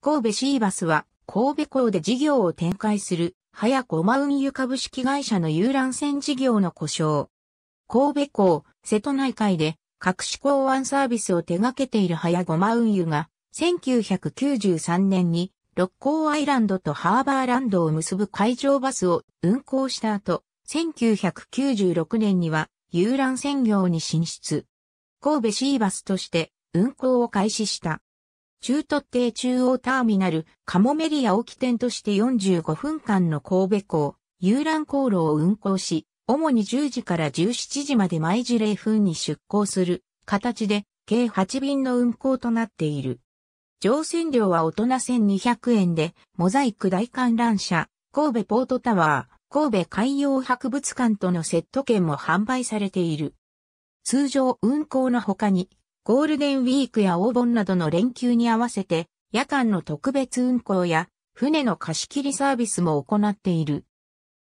神戸シーバスは神戸港で事業を展開する早小馬運輸株式会社の遊覧船事業の故障。神戸港、瀬戸内海で各種港湾サービスを手掛けている早小馬運輸が1993年に六甲アイランドとハーバーランドを結ぶ海上バスを運行した後、1996年には遊覧船業に進出。神戸シーバスとして運行を開始した。中突堤中央ターミナル、カモメリア沖点として45分間の神戸港、遊覧航路を運行し、主に10時から17時まで毎時0分に出港する形で、計8便の運行となっている。乗船料は大人1200円で、モザイク大観覧車、神戸ポートタワー、神戸海洋博物館とのセット券も販売されている。通常運行の他に、ゴールデンウィークや黄金などの連休に合わせて、夜間の特別運行や船の貸し切りサービスも行っている。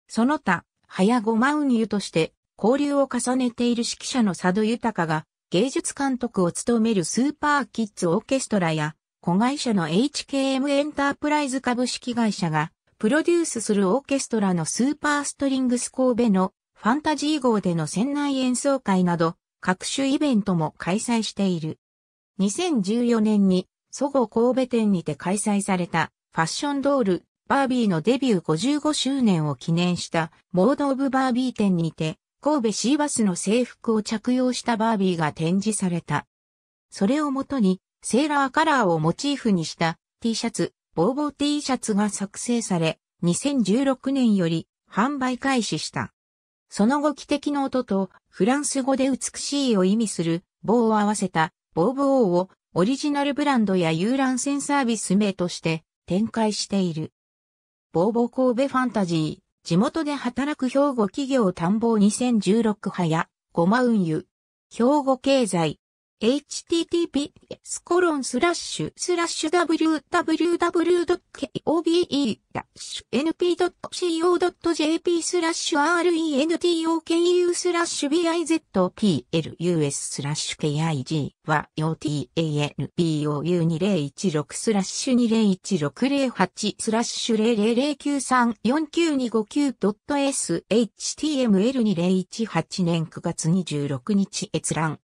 その他、早五万運輸として交流を重ねている指揮者の佐渡豊が芸術監督を務めるスーパーキッズオーケストラや子会社の HKM エンタープライズ株式会社がプロデュースするオーケストラのスーパーストリングス神戸のファンタジー号での船内演奏会など各種イベントも開催している。2014年に、祖語神戸店にて開催されたファッションドール、バービーのデビュー55周年を記念したモードオブバービー展にて、神戸シーバスの制服を着用したバービーが展示された。それをもとに、セーラーカラーをモチーフにした T シャツ、ボーボー T シャツが作成され、2016年より販売開始した。その後汽笛の音とフランス語で美しいを意味する棒を合わせたボーブオーをオリジナルブランドや遊覧船サービス名として展開している。ボーボ神戸ファンタジー、地元で働く兵庫企業探訪2016派や、ゴマ運輸、兵庫経済、https コロンスラッシュスラッシュ www.kobe-np.co.jp スラッシュ rentoku スラッシュ bizplus スラッシュ kig は yotanbou2016 スラッシュ201608スラッシュ00934925 html2018 年9月26日閲覧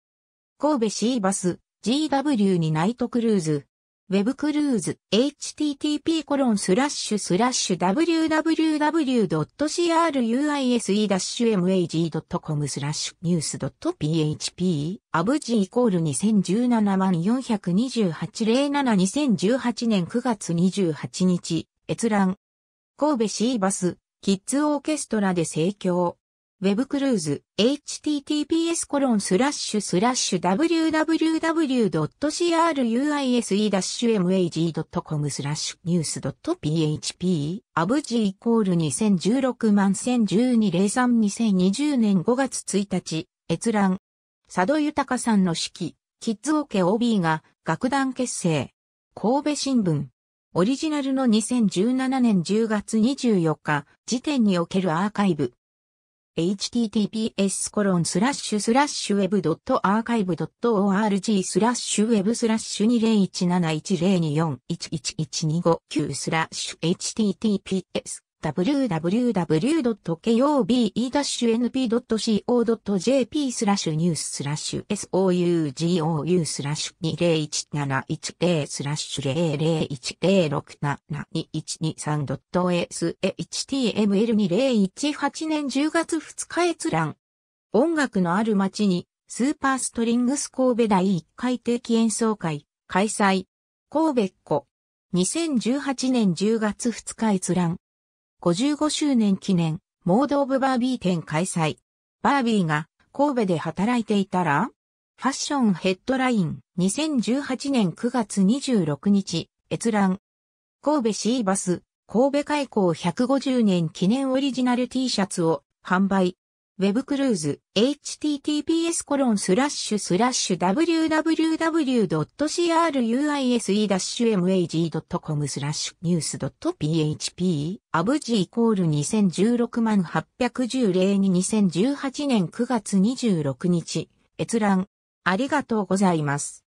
神戸シーバス GW にナイトクルーズ、ウェブクルーズ、http コロンスラッシュスラッシュ www.cruise-mag.com スラッシュニュース .php アブジイコール2017万42807 2018年9月28日閲覧。神戸シーバスキッズオーケストラで盛況。ウェブクルーズ、https コロンスラッシュスラッシュ www.cruise-mag.com スラッシュニュース .php アブジイコール2016万1012-03-2020年5月1日閲覧。佐渡豊さんの式キッズオーケ OB が楽団結成。神戸新聞。オリジナルの2017年10月24日時点におけるアーカイブ。Https コロンスラッシュスラッシュウェブドットアーカイブドット org スラッシュウェブスラッシュ20171024111259スラッシュ https www.kobe-np.co.jp スラッシュニューススラッシュ sougou スラッシュ201710スラッシュ 0010672123.s html2018 年10月2日閲覧音楽のある街にスーパーストリングス神戸第1回定期演奏会開催。神戸っ子。2018年10月2日閲覧。55周年記念、モードオブバービー展開催。バービーが神戸で働いていたらファッションヘッドライン2018年9月26日閲覧。神戸シーバス神戸開港150年記念オリジナル T シャツを販売。ウェブクルーズ、https コロンスラッシュスラッシュ www.cruse-mag.com スラッシュニュース .php アブジイコール2016万810例に2018年9月26日閲覧ありがとうございます。